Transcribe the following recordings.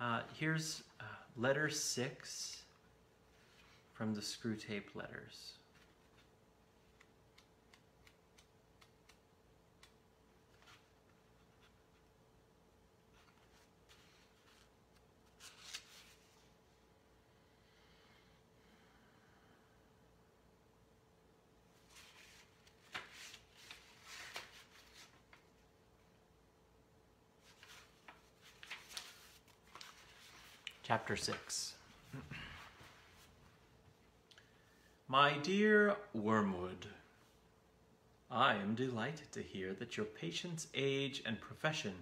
Uh, here's uh, letter six from the Screwtape letters. Chapter 6 My dear Wormwood, I am delighted to hear that your patient's age and profession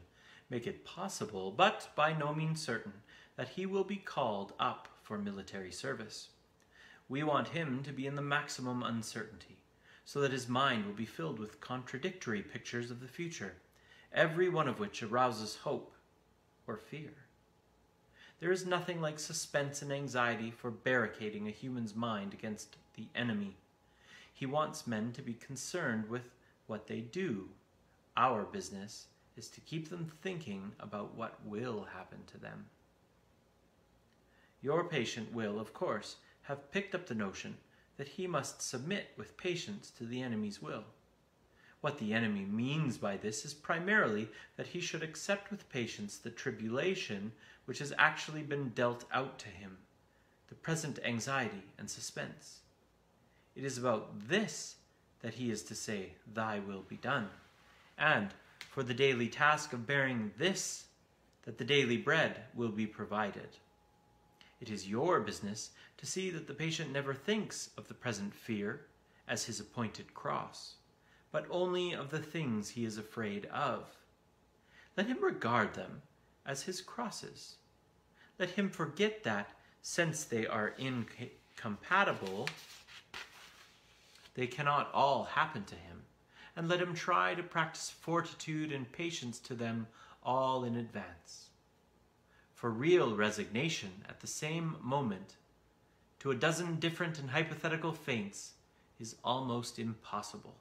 make it possible, but by no means certain, that he will be called up for military service. We want him to be in the maximum uncertainty, so that his mind will be filled with contradictory pictures of the future, every one of which arouses hope or fear. There is nothing like suspense and anxiety for barricading a human's mind against the enemy. He wants men to be concerned with what they do. Our business is to keep them thinking about what will happen to them. Your patient will, of course, have picked up the notion that he must submit with patience to the enemy's will. What the enemy means by this is primarily that he should accept with patience the tribulation which has actually been dealt out to him, the present anxiety and suspense. It is about this that he is to say, Thy will be done, and for the daily task of bearing this, that the daily bread will be provided. It is your business to see that the patient never thinks of the present fear as his appointed cross, but only of the things he is afraid of. Let him regard them as his crosses. Let him forget that, since they are incompatible, they cannot all happen to him, and let him try to practice fortitude and patience to them all in advance. For real resignation at the same moment to a dozen different and hypothetical feints is almost impossible,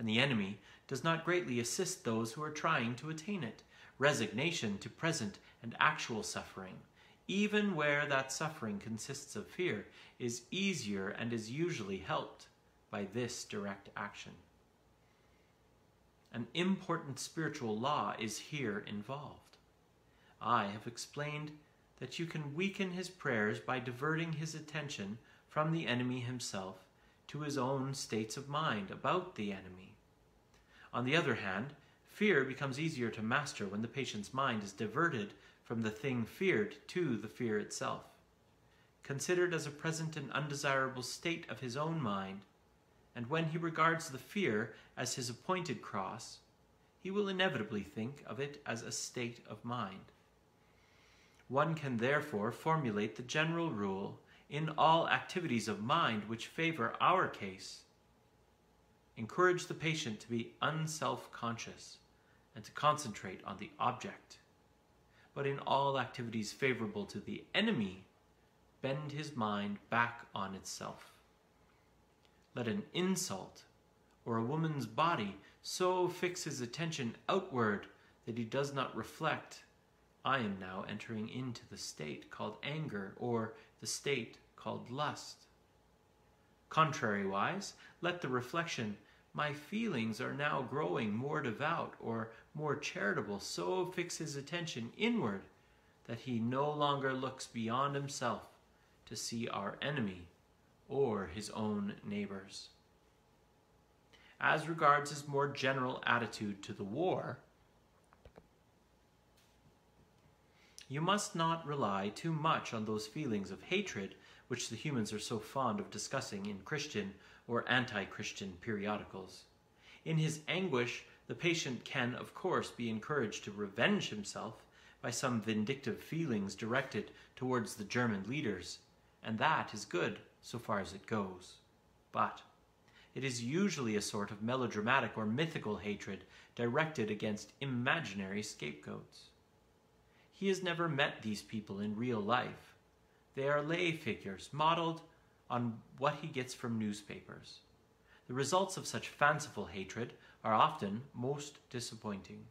and the enemy does not greatly assist those who are trying to attain it. Resignation to present and actual suffering, even where that suffering consists of fear, is easier and is usually helped by this direct action. An important spiritual law is here involved. I have explained that you can weaken his prayers by diverting his attention from the enemy himself to his own states of mind about the enemy. On the other hand, fear becomes easier to master when the patient's mind is diverted from the thing feared to the fear itself. Considered as a present and undesirable state of his own mind, and when he regards the fear as his appointed cross, he will inevitably think of it as a state of mind. One can therefore formulate the general rule in all activities of mind which favor our case. Encourage the patient to be unself-conscious and to concentrate on the object. But in all activities favorable to the enemy, bend his mind back on itself. Let an insult or a woman's body so fix his attention outward that he does not reflect, I am now entering into the state called anger or the state called lust. Contrariwise, let the reflection, my feelings are now growing more devout or more charitable, so fix his attention inward that he no longer looks beyond himself to see our enemy or his own neighbors. As regards his more general attitude to the war, you must not rely too much on those feelings of hatred which the humans are so fond of discussing in Christian or anti-Christian periodicals. In his anguish, the patient can, of course, be encouraged to revenge himself by some vindictive feelings directed towards the German leaders, and that is good so far as it goes. But it is usually a sort of melodramatic or mythical hatred directed against imaginary scapegoats. He has never met these people in real life. They are lay figures modeled on what he gets from newspapers. The results of such fanciful hatred are often most disappointing.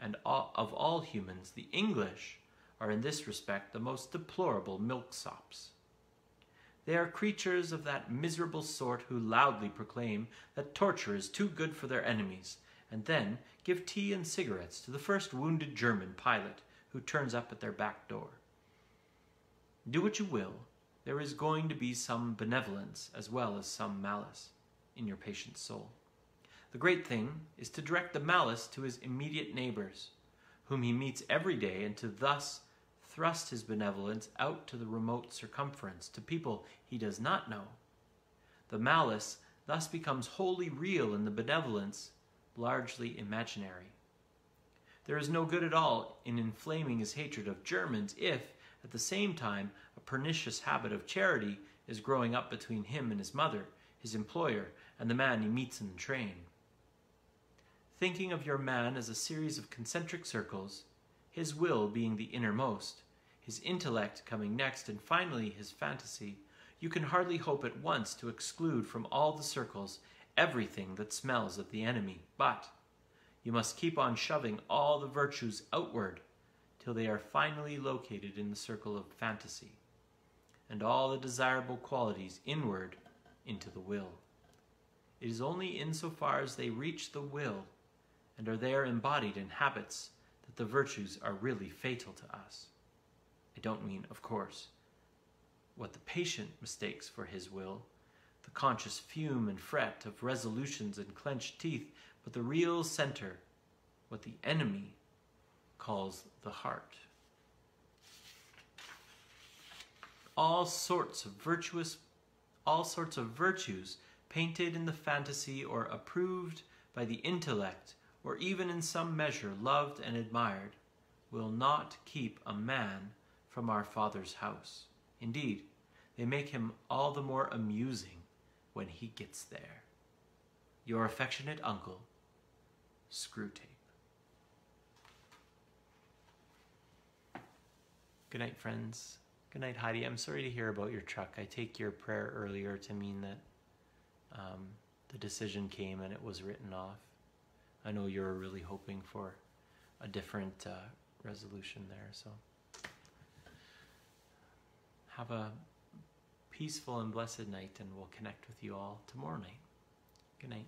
And of all humans, the English are in this respect the most deplorable milksops. They are creatures of that miserable sort who loudly proclaim that torture is too good for their enemies, and then give tea and cigarettes to the first wounded German pilot who turns up at their back door. Do what you will, there is going to be some benevolence as well as some malice in your patient's soul. The great thing is to direct the malice to his immediate neighbors, whom he meets every day, and to thus thrust his benevolence out to the remote circumference, to people he does not know. The malice thus becomes wholly real and the benevolence largely imaginary. There is no good at all in inflaming his hatred of Germans if, at the same time, a pernicious habit of charity is growing up between him and his mother, his employer, and the man he meets in the train. Thinking of your man as a series of concentric circles, his will being the innermost, his intellect coming next, and finally his fantasy, you can hardly hope at once to exclude from all the circles everything that smells of the enemy. But you must keep on shoving all the virtues outward till they are finally located in the circle of fantasy, and all the desirable qualities inward into the will. It is only insofar as they reach the will and are there embodied in habits that the virtues are really fatal to us. I don't mean, of course, what the patient mistakes for his will, the conscious fume and fret of resolutions and clenched teeth, but the real center, what the enemy calls the heart. All sorts of virtuous, all sorts of virtues painted in the fantasy or approved by the intellect, or even in some measure loved and admired, will not keep a man from our Father's house. Indeed, they make him all the more amusing when he gets there. Your affectionate uncle, Screwtape. Good night, friends. Good night, Heidi. I'm sorry to hear about your truck. I take your prayer earlier to mean that um, the decision came and it was written off. I know you're really hoping for a different uh, resolution there, so have a peaceful and blessed night, and we'll connect with you all tomorrow night. Good night.